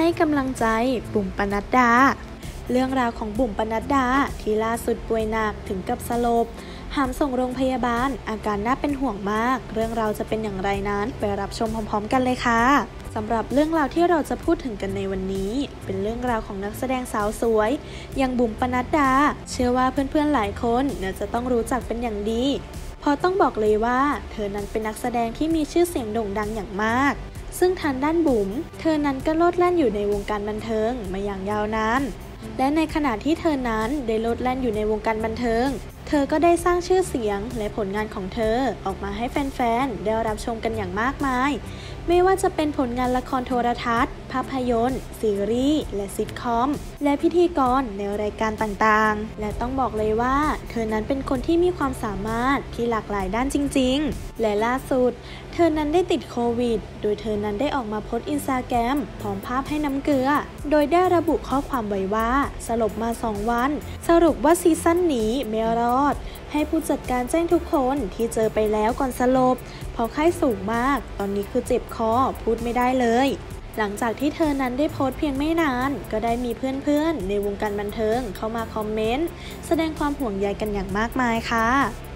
ให้กำลังใจบุ๋มปนัดดา เรื่องราวของบุ๋มปนัดดาที่ล่าสุดป่วยหนักถึงกับสลบ หามส่งโรงพยาบาล อาการน่าเป็นห่วงมาก เรื่องราวจะเป็นอย่างไรนั้น ไปรับชมพร้อม ๆ กันเลยค่ะสำหรับเรื่องราวที่เราจะพูดถึงกันในวันนี้ เป็นเรื่องราวของนักแสดงสาวสวย อย่างบุ๋มปนัดดา เชื่อว่าเพื่อนๆหลายคนน่าจะต้องรู้จักเป็นอย่างดีพราะต้องบอกเลยว่า เธอนั้นเป็นนักแสดงที่มีชื่อเสียงโด่งดังอย่างมาก ซึ่งทางด้านบุ๋ม เธอนั้นก็โลดแล่นอยู่ในวงการบันเทิงมาอย่างยาวนาน และในขณะที่เธอนั้นได้โลดแล่นอยู่ในวงการบันเทิง เธอก็ได้สร้างชื่อเสียงและผลงานของเธอออกมาให้แฟนๆ ได้รับชมกันอย่างมากมาย ไม่ว่าจะเป็นผลงานละครโทรทัศน์ ภาพยนตร์ ซีรีส์ และซิทคอม และพิธีกรในรายการต่างๆ และต้องบอกเลยว่า เธอนั้นเป็นคนที่มีความสามารถที่หลากหลายด้านจริง ๆ และล่าสุด เธอนั้นได้ติดโควิด โดยเธอนั้นได้ออกมาโพสต์อินสตาแกรมพร้อมภาพให้น้ำเกลือ โดยได้ระบุข้อความไว้ว่า สลบมา 2 วัน สรุปว่าซีซั่นนี้ไม่รออด ให้ผู้จัดการแจ้งทุกคนที่เจอไปแล้วก่อนสลบเพราะไข้สูงมาก ตอนนี้คือเจ็บคอพูดไม่ได้เลย หลังจากที่เธอนั้นได้โพสต์เพียงไม่นาน ก็ได้มีเพื่อนๆ ในวงการบันเทิงเข้ามาคอมเมนต์ แสดงความห่วงใยกันอย่างมากมายค่ะ